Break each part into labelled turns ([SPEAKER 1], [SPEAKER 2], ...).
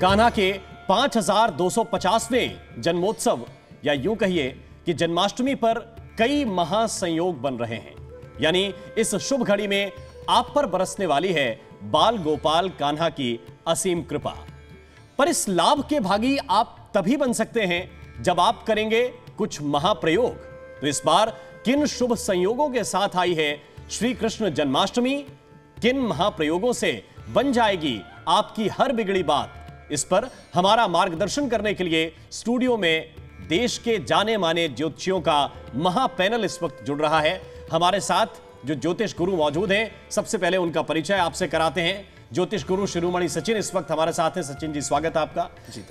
[SPEAKER 1] कान्हा के 5250वें जन्मोत्सव, या यूँ कहिए कि जन्माष्टमी पर कई महासंयोग बन रहे हैं। यानी इस शुभ घड़ी में आप पर बरसने वाली है बाल गोपाल कान्हा की असीम कृपा। पर इस लाभ के भागी आप तभी बन सकते हैं जब आप करेंगे कुछ महाप्रयोग। तो इस बार किन शुभ संयोगों के साथ आई है श्री कृष्ण जन्माष्टमी, किन महाप्रयोगों से बन जाएगी आपकी हर बिगड़ी बात? इस पर हमारा मार्गदर्शन करने के लिए स्टूडियो में देश के जाने माने ज्योतिषियों का महापैनल इस वक्त जुड़ रहा है। हमारे साथ जो ज्योतिष गुरु मौजूद हैं सबसे पहले उनका परिचय आपसे कराते हैं। ज्योतिष गुरु शिरोमणि सचिन इस वक्त हमारे साथ हैं। सचिन जी स्वागत है आपका।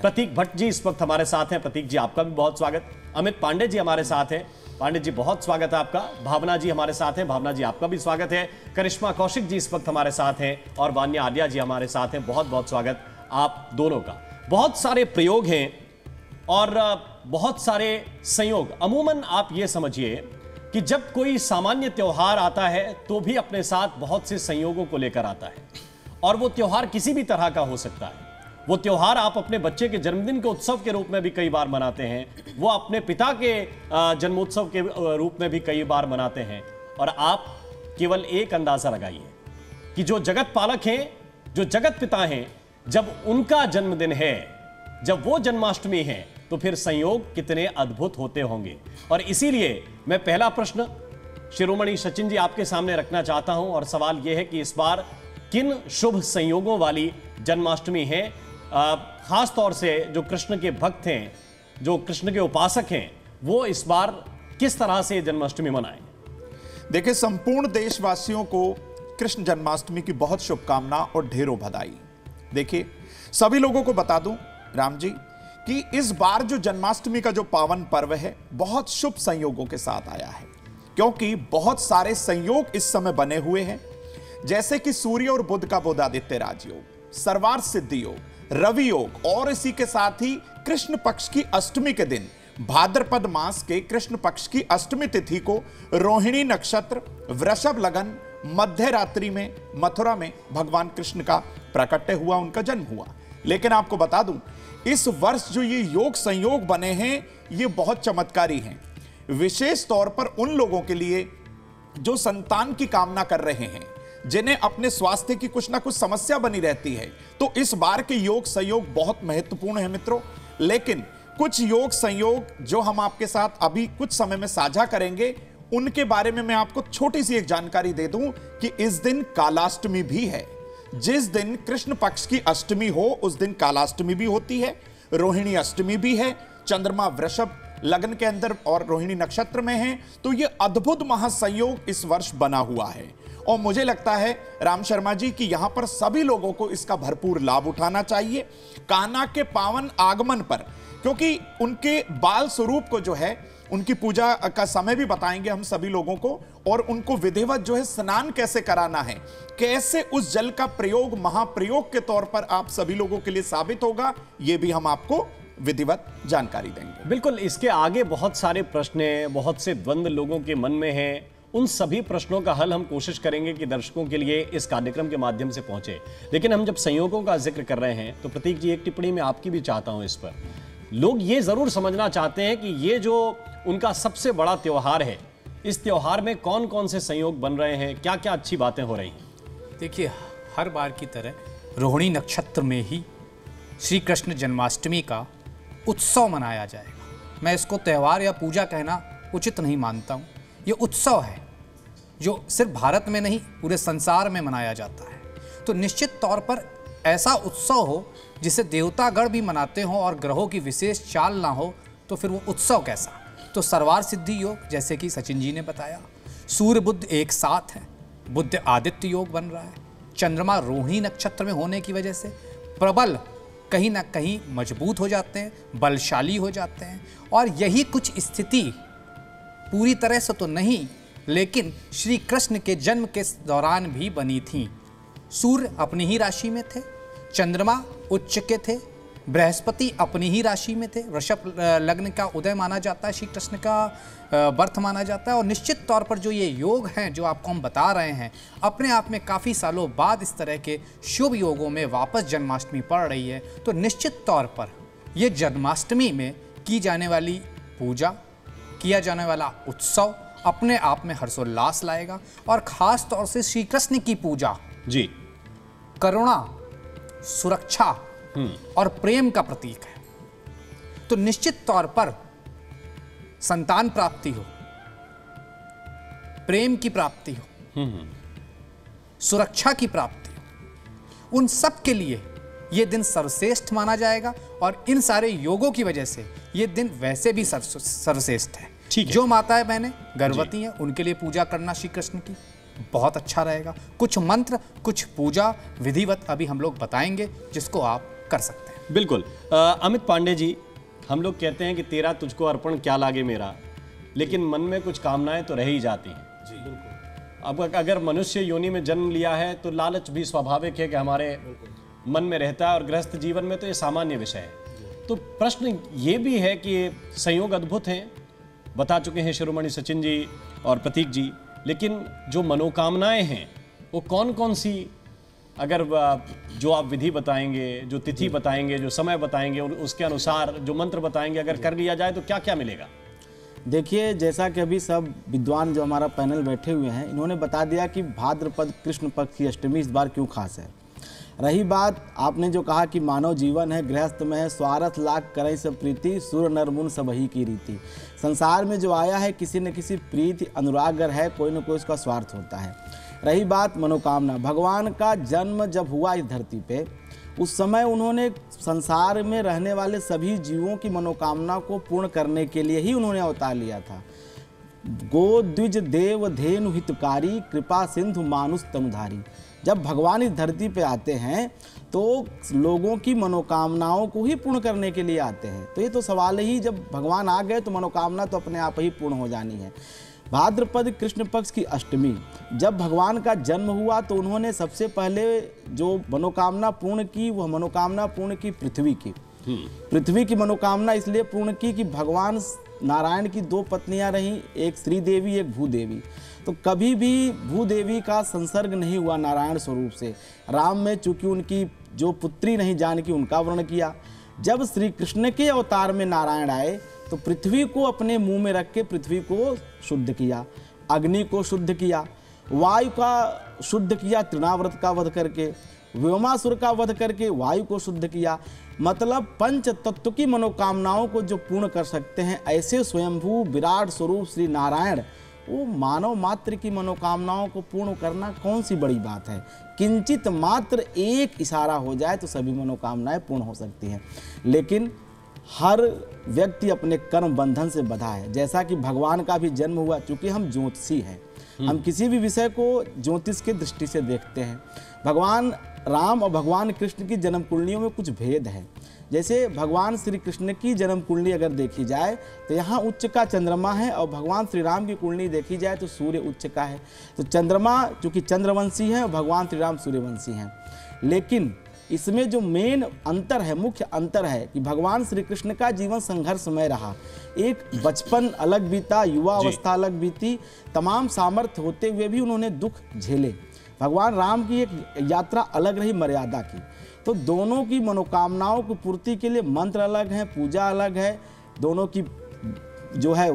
[SPEAKER 1] प्रतीक भट्ट जी इस वक्त हमारे साथ हैं। प्रतीक जी आपका भी बहुत स्वागत। अमित पांडे जी हमारे साथ हैं। पांडे जी बहुत स्वागत है आपका। भावना जी हमारे साथ हैं। भावना जी आपका भी स्वागत है। करिश्मा कौशिक जी इस वक्त हमारे साथ हैं। और वान्या आर्या जी हमारे साथ हैं। बहुत बहुत स्वागत। आप दोनों का। बहुत सारे प्रयोग हैं और बहुत सारे संयोग। अमूमन आप ये समझिए कि जब कोई सामान्य त्यौहार आता है तो भी अपने साथ बहुत से संयोगों को लेकर आता है। और वो त्यौहार किसी भी तरह का हो सकता है। वो त्यौहार आप अपने बच्चे के जन्मदिन के उत्सव के रूप में भी कई बार मनाते हैं। वो अपने पिता के जन्मोत्सव के रूप में भी कई बार मनाते हैं। और आप केवल एक अंदाज़ा लगाइए कि जो जगत पालक हैं, जो जगत पिता हैं जब उनका जन्मदिन है, जब वो जन्माष्टमी है तो फिर संयोग कितने अद्भुत होते होंगे। और इसीलिए मैं पहला प्रश्न शिरोमणि सचिन जी आपके सामने रखना चाहता हूँ और सवाल यह है कि इस बार किन शुभ संयोगों वाली जन्माष्टमी है? खास तौर से जो कृष्ण के भक्त हैं, जो कृष्ण के उपासक हैं, वो इस बार किस तरह से जन्माष्टमी मनाएँ?
[SPEAKER 2] देखिए, संपूर्ण देशवासियों को कृष्ण जन्माष्टमी की बहुत शुभकामना और ढेरों बधाई। देखिए, सभी लोगों को बता दूँ, राम जी, कि इस बार जो जन्माष्टमी का जो पावन पर्व है, बहुत शुभ संयोगों के साथ आया है। क्योंकि बहुत सारे संयोग इस समय बने हुए हैं। जैसे कि सूर्य और बुद्ध का आदित्य राजयोग सर्वार सिद्धि योग, रवि योग और इसी के साथ ही कृष्ण पक्ष की अष्टमी के दिन, भाद्रपद मास के कृष्ण पक्ष की अष्टमी तिथि को रोहिणी नक्षत्र, वृषभ लगन, मध्य रात्रि में, मथुरा में भगवान कृष्ण का प्रकट्य हुआ, उनका जन्म हुआ। लेकिन आपको बता दूँ, इस वर्ष जो ये योग संयोग बने हैं, ये बहुत चमत्कारी हैं। विशेष तौर पर उन लोगों के लिए जो संतान की कामना कर रहे हैं, जिन्हें अपने स्वास्थ्य की कुछ ना कुछ समस्या बनी रहती है। तो इस बार के योग संयोग बहुत महत्वपूर्ण है मित्रों। लेकिन कुछ योग संयोग जो हम आपके साथ अभी कुछ समय में साझा करेंगे, उनके बारे में मैं आपको छोटी सी एक जानकारी दे दूँ कि इस दिन कालाष्टमी भी है। जिस दिन कृष्ण पक्ष की अष्टमी हो, उस दिन कालाष्टमी भी होती है, रोहिणी अष्टमी भी है, चंद्रमा वृषभ लगन के अंदर और रोहिणी नक्षत्र में है तो यह अद्भुत महासंयोग इस वर्ष बना हुआ है। और मुझे लगता है, राम शर्मा जी, कि यहाँ पर सभी लोगों को इसका भरपूर लाभ उठाना चाहिए काना के पावन आगमन पर, क्योंकि उनके बाल स्वरूप को जो है उनकी पूजा का समय भी बताएँगे हम सभी लोगों को और उनको विधिवत जो है स्नान कैसे कराना है, कैसे उस जल का प्रयोग, महाप्रयोग के तौर पर आप सभी लोगों के लिए साबित होगा यह भी हम आपको विधिवत जानकारी देंगे।
[SPEAKER 1] बिल्कुल, इसके आगे बहुत सारे प्रश्न हैं, बहुत से द्वंद्व लोगों के मन में हैं। उन सभी प्रश्नों का हल हम कोशिश करेंगे कि दर्शकों के लिए इस कार्यक्रम के माध्यम से पहुँचे। लेकिन हम जब संयोगों का ज़िक्र कर रहे हैं तो प्रतीक जी, एक टिप्पणी में आपकी भी चाहता हूँ इस पर। लोग ये ज़रूर समझना चाहते हैं कि ये जो उनका सबसे बड़ा त्यौहार है, इस त्यौहार में कौन कौन से संयोग बन रहे हैं क्या क्या अच्छी बातें हो रही हैं?
[SPEAKER 3] देखिए, हर बार की तरह रोहिणी नक्षत्र में ही श्री कृष्ण जन्माष्टमी का उत्सव मनाया जाएगा। मैं इसको त्यौहार या पूजा कहना उचित नहीं मानता हूँ। ये उत्सव है, जो सिर्फ़ भारत में नहीं, पूरे संसार में मनाया जाता है। तो निश्चित तौर पर ऐसा उत्सव हो जिसे देवतागढ़ भी मनाते हों और ग्रहों की विशेष चाल ना हो तो फिर वो उत्सव कैसा? तो सरवार सिद्धि योग, जैसे कि सचिन जी ने बताया, सूर्य बुद्ध एक साथ है। बुद्ध आदित्य योग बन रहा है। चंद्रमा रोहिणी नक्षत्र में होने की वजह से प्रबल कहीं ना कहीं मज़बूत हो जाते हैं, बलशाली हो जाते हैं। और यही कुछ स्थिति पूरी तरह से तो नहीं, लेकिन श्री कृष्ण के जन्म के दौरान भी बनी थी। सूर्य अपनी ही राशि में थे। चंद्रमा उच्च के थे बृहस्पति अपनी ही राशि में थे। वृषभ लग्न का उदय माना जाता है श्री कृष्ण का बर्थ माना जाता है। और निश्चित तौर पर जो ये योग हैं जो आपको हम बता रहे हैं अपने आप में काफ़ी सालों बाद इस तरह के शुभ योगों में वापस जन्माष्टमी पड़ रही है। तो निश्चित तौर पर ये जन्माष्टमी में की जाने वाली पूजा किया जाने वाला उत्सव अपने आप में हर्षोल्लास लाएगा। और ख़ास तौर से श्री कृष्ण की पूजा
[SPEAKER 1] जी।
[SPEAKER 3] करुणा सुरक्षा और प्रेम का प्रतीक है। तो निश्चित तौर पर संतान प्राप्ति हो प्रेम की प्राप्ति हो सुरक्षा की प्राप्ति हो उन सब के लिए ये दिन सर्वश्रेष्ठ माना जाएगा और इन सारे योगों की वजह से ये दिन वैसे भी सर्वश्रेष्ठ है।
[SPEAKER 1] ठीक है।
[SPEAKER 3] जो माताएँ बहनें गर्भवती हैं उनके लिए पूजा करना श्री कृष्ण की। बहुत अच्छा रहेगा। कुछ मंत्र कुछ पूजा विधिवत अभी हम लोग बताएँगे जिसको आप कर सकते हैं।
[SPEAKER 1] बिल्कुल। अ, अमित पांडे जी हम लोग कहते हैं कि तेरा तुझको अर्पण क्या लागे मेरा? लेकिन मन में कुछ कामनाएँ तो रह ही जाती हैं। जी। अब अगर मनुष्य योनि में जन्म लिया है तो लालच भी स्वाभाविक है कि हमारे मन में रहता है और गृहस्थ जीवन में तो ये सामान्य विषय है। तो प्रश्न ये भी है कि संयोग अद्भुत हैं। बता चुके हैं शिरोमणि सचिन जी और प्रतीक जी। लेकिन जो मनोकामनाएँ हैं वो कौन कौन सी? अगर जो आप विधि बताएँगे जो तिथि बताएँगे जो समय बताएँगे और उसके अनुसार जो मंत्र बताएँगे अगर कर लिया जाए तो क्या क्या मिलेगा?
[SPEAKER 4] देखिए जैसा कि अभी सब विद्वान जो हमारा पैनल बैठे हुए हैं इन्होंने बता दिया कि भाद्रपद कृष्ण पक्ष की अष्टमी इस बार क्यों खास है। रही बात, आपने जो कहा कि मानव जीवन है, गृहस्थ में है, स्वार्थ, लाख करई सब प्रीति सुर नरमुन सब ही की रीति। संसार में जो आया है, किसी न किसी प्रीति, अनुराग अगर है कोई न कोई उसका स्वार्थ होता है। रही बात, मनोकामना। भगवान का जन्म जब हुआ इस धरती पे, उस समय उन्होंने संसार में रहने वाले सभी जीवों की मनोकामना को पूर्ण करने के लिए ही उन्होंने अवतार लिया था। गो द्विज देव धेनु हितकारी कृपा सिंधु मानुष तनुधारी। जब भगवान इस धरती पे आते हैं तो लोगों की मनोकामनाओं को ही पूर्ण करने के लिए आते हैं। तो ये तो सवाल ही जब भगवान आ गए तो मनोकामना तो अपने आप ही पूर्ण हो जानी है। भाद्रपद कृष्ण पक्ष की अष्टमी। जब भगवान का जन्म हुआ तो उन्होंने सबसे पहले जो मनोकामना पूर्ण की वह मनोकामना पूर्ण की पृथ्वी की। पृथ्वी की मनोकामना इसलिए पूर्ण की कि भगवान नारायण की दो पत्नियाँ रहीं, एक श्रीदेवी, एक भूदेवी। तो कभी भी भूदेवी का संसर्ग नहीं हुआ नारायण स्वरूप से। राम में चूँकि उनकी जो पुत्री नहीं जान की उनका वर्ण किया। जब श्री कृष्ण के अवतार में नारायण आए तो पृथ्वी को अपने मुँह में रख के पृथ्वी को शुद्ध किया, अग्नि को शुद्ध किया, वायु का शुद्ध किया, तृणाव्रत का वध करके। व्योमासुर का वध करके वायु को शुद्ध किया। मतलब पंच तत्व की मनोकामनाओं को जो पूर्ण कर सकते हैं ऐसे स्वयंभू विराट स्वरूप श्री नारायण वो मानव मात्र की मनोकामनाओं को पूर्ण करना कौन सी बड़ी बात है? किंचित मात्र एक इशारा हो जाए तो सभी मनोकामनाएँ पूर्ण हो सकती हैं। लेकिन हर व्यक्ति अपने कर्म बंधन से बधा है। जैसा कि भगवान का भी जन्म हुआ चूँकि हम ज्योतिषी हैं। हम किसी भी विषय को ज्योतिष की दृष्टि से देखते हैं। भगवान राम और भगवान कृष्ण की जन्म कुंडलियों में कुछ भेद है। जैसे भगवान श्री कृष्ण की जन्म कुंडली अगर देखी जाए तो यहाँ उच्च का चंद्रमा है और भगवान श्री राम की कुंडली देखी जाए तो सूर्य उच्च का है। तो चंद्रमा चूँकि चंद्रवंशी है और भगवान श्री राम सूर्यवंशी हैं। लेकिन इसमें जो मेन अंतर है मुख्य अंतर है कि भगवान श्री कृष्ण का जीवन संघर्षमय रहा। एक बचपन अलग बीता युवा अवस्था अलग बीती तमाम सामर्थ्य होते हुए भी उन्होंने दुख झेले। भगवान राम की एक यात्रा अलग रही मर्यादा की। तो दोनों की मनोकामनाओं की पूर्ति के लिए मंत्र अलग हैं पूजा अलग है दोनों की जो है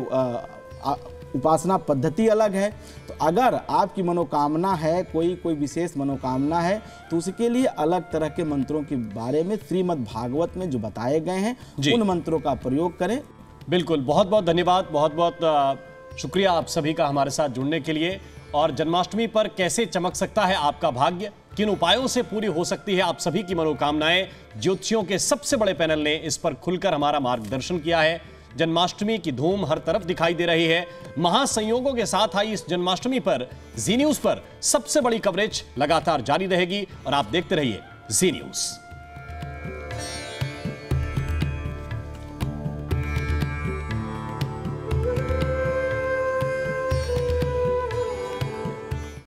[SPEAKER 4] उपासना पद्धति अलग है। तो अगर आपकी मनोकामना है कोई कोई विशेष मनोकामना है तो उसके लिए अलग तरह के मंत्रों के बारे में श्रीमद् भागवत में जो बताए गए हैं उन मंत्रों का प्रयोग करें।
[SPEAKER 1] बिल्कुल बहुत बहुत धन्यवाद बहुत बहुत शुक्रिया आप सभी का हमारे साथ जुड़ने के लिए। और जन्माष्टमी पर कैसे चमक सकता है आपका भाग्य? किन उपायों से पूरी हो सकती है आप सभी की मनोकामनाएँ? ज्योतिषियों के सबसे बड़े पैनल ने इस पर खुलकर हमारा मार्गदर्शन किया है। जन्माष्टमी की धूम हर तरफ़ दिखाई दे रही है। महासंयोगों के साथ आई इस जन्माष्टमी पर जी न्यूज़ पर सबसे बड़ी कवरेज लगातार जारी रहेगी और आप देखते रहिए जी न्यूज़